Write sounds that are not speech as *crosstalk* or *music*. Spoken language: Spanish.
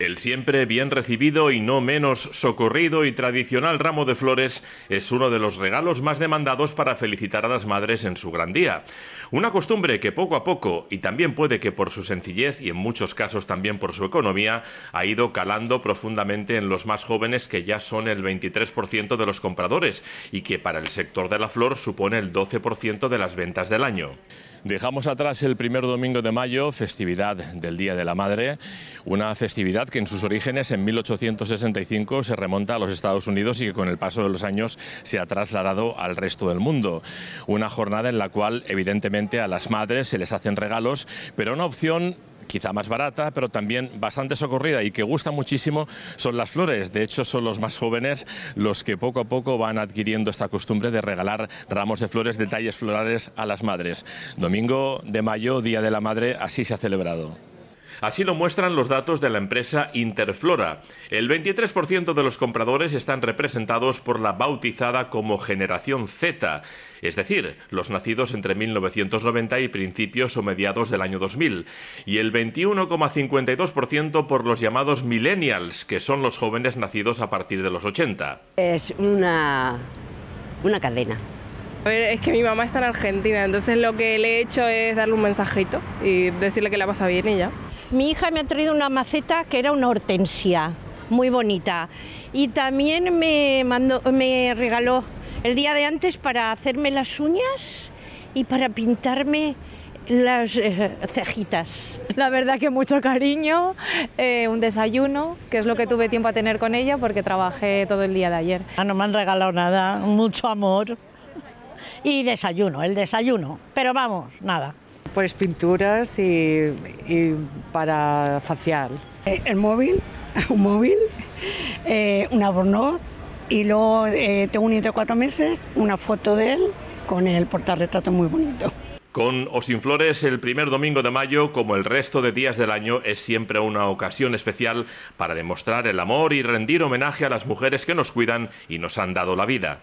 El siempre bien recibido y no menos socorrido y tradicional ramo de flores es uno de los regalos más demandados para felicitar a las madres en su gran día. Una costumbre que poco a poco, y también puede que por su sencillez y en muchos casos también por su economía, ha ido calando profundamente en los más jóvenes que ya son el 23% de los compradores y que para el sector de la flor supone el 12% de las ventas del año. Dejamos atrás el primer domingo de mayo, festividad del Día de la Madre, una festividad que en sus orígenes en 1865 se remonta a los Estados Unidos y que con el paso de los años se ha trasladado al resto del mundo. Una jornada en la cual evidentemente a las madres se les hacen regalos, pero una opción quizá más barata, pero también bastante socorrida y que gusta muchísimo son las flores. De hecho, son los más jóvenes los que poco a poco van adquiriendo esta costumbre de regalar ramos de flores, detalles florales a las madres. Domingo de mayo, Día de la Madre, así se ha celebrado. Así lo muestran los datos de la empresa Interflora. El 23% de los compradores están representados por la bautizada como generación Z, es decir, los nacidos entre 1990 y principios o mediados del año 2000, y el 21,52% por los llamados millennials, que son los jóvenes nacidos a partir de los 80. Es una, una cadena. A ver, es que mi mamá está en Argentina, entonces lo que le he hecho es darle un mensajito y decirle que la pasa bien y ya. Mi hija me ha traído una maceta que era una hortensia, muy bonita. Y también me, mandó, me regaló el día de antes para hacerme las uñas y para pintarme las eh, cejitas. La verdad que mucho cariño, eh, un desayuno, que es lo que tuve tiempo a tener con ella porque trabajé todo el día de ayer. Ah, no me han regalado nada, mucho amor y desayuno, el desayuno, pero vamos, nada. Pues pinturas y, para facial. Eh, el móvil, *laughs* un móvil, eh, un albornoz y luego eh, tengo un nieto de cuatro meses, una foto de él con el portarretrato muy bonito. Con o sin flores, el primer domingo de mayo, como el resto de días del año, es siempre una ocasión especial para demostrar el amor y rendir homenaje a las mujeres que nos cuidan y nos han dado la vida.